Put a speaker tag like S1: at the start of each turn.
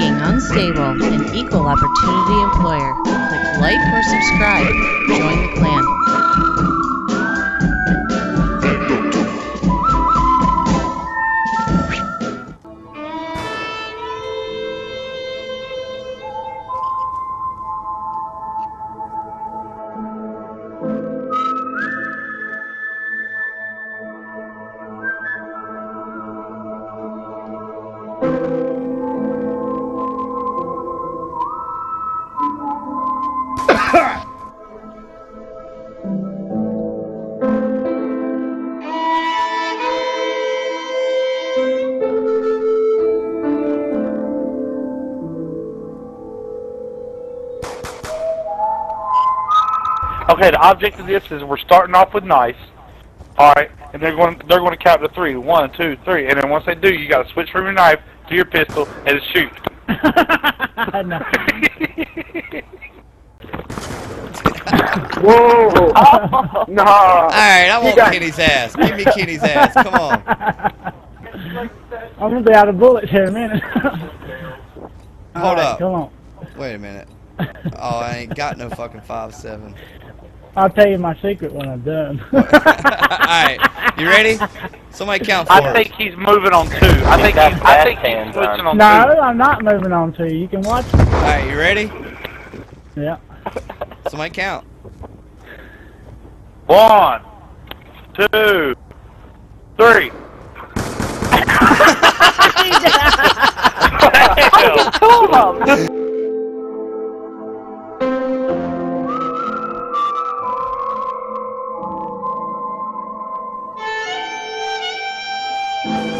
S1: Unstable and equal opportunity employer. Click like or subscribe. Join the clan.
S2: Okay, the object of this is we're starting off with nice. Alright, and they're going to they're going to count to three. One, two, three. And then once they do, you gotta switch from your knife to your pistol and shoot.
S3: no.
S2: Whoa! nah.
S4: Alright, I want
S2: got-
S4: Kenny's ass. Give me Kenny's ass. Come on.
S3: I'm gonna be out of bullets here in a minute.
S4: Hold
S3: Alright,
S4: up.
S3: Come on.
S4: Wait a minute. Oh, I ain't got no fucking five seven.
S3: I'll tell you my secret when I'm done.
S4: Alright, you ready? Somebody count for
S2: I
S4: us.
S2: think he's moving on two. I think he's, I
S5: that
S2: think he's switching
S5: on.
S2: on
S3: no,
S2: two.
S3: I'm not moving on to you. You can watch.
S4: Alright, you ready?
S3: Yeah.
S4: Somebody count.
S2: One, two, three. Thank you.